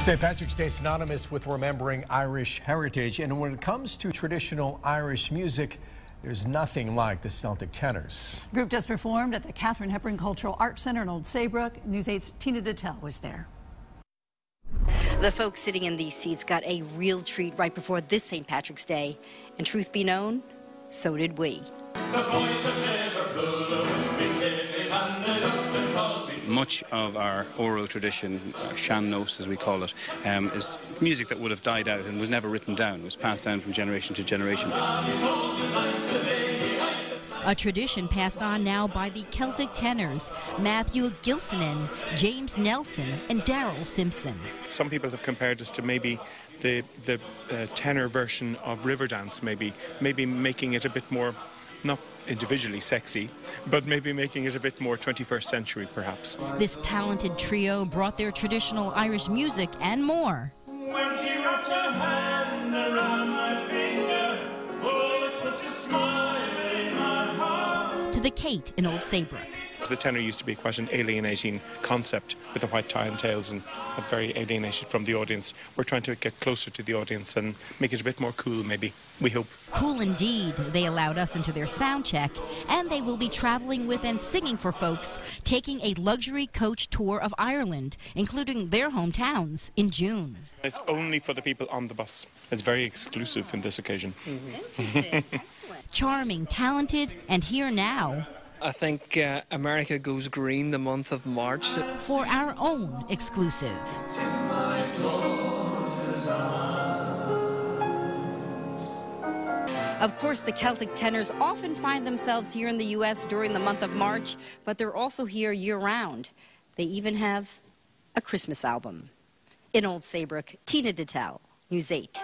St. Patrick's Day is synonymous with remembering Irish heritage, and when it comes to traditional Irish music, there's nothing like the Celtic tenors. Group just performed at the Katharine Hepburn Cultural Arts Center in Old Saybrook. News 8's Tina Detelj was there. The folks sitting in these seats got a real treat right before this St. Patrick's Day. And truth be known, so did we. Much of our oral tradition, our sean-nós as we call it, um, is music that would have died out and was never written down. It was passed down from generation to generation. A tradition passed on now by the Celtic tenors Matthew Gilsenan, James Nelson, and Daryl Simpson. Some people have compared us to maybe the the uh, tenor version of Riverdance, maybe maybe making it a bit more not individually sexy, but maybe making it a bit more 21st century, perhaps. This talented trio brought their traditional Irish music and more. To the Kate in Old Saybrook. The tenor used to be quite an alienating concept with the white tie and tails and very alienated from the audience. We're trying to get closer to the audience and make it a bit more cool, maybe. We hope. Cool indeed. They allowed us into their sound check, and they will be traveling with and singing for folks, taking a luxury coach tour of Ireland, including their hometowns, in June. It's only for the people on the bus. It's very exclusive in this occasion. Mm-hmm. Interesting. Charming, talented, and here now I think uh, America goes green the month of March. for our own exclusive. Of course, the Celtic tenors often find themselves here in the U.S. during the month of March, but they're also here year round. They even have a Christmas album. In Old Saybrook, Tina Detelj, News 8.